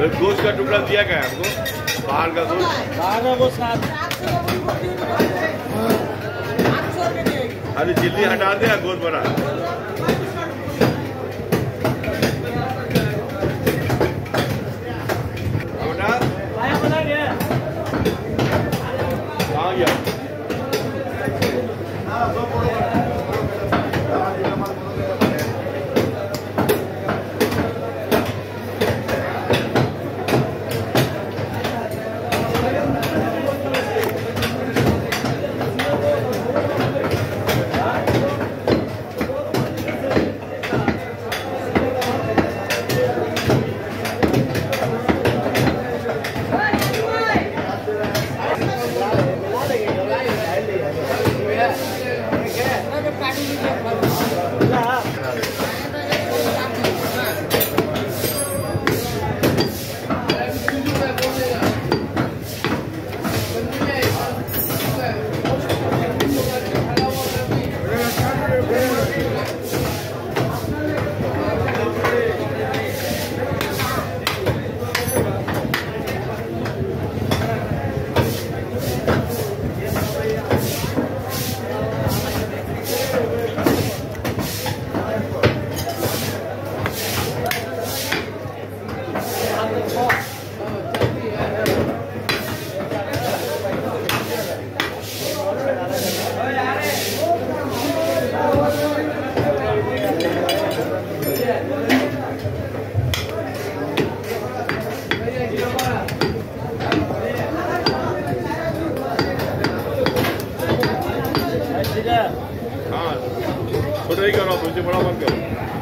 का टुकड़ा दिया है हमको। बाहर का दूध बारह वो सात अरे चिल्ली हटा दिया गोद बना। बेटा बड़ा मन करो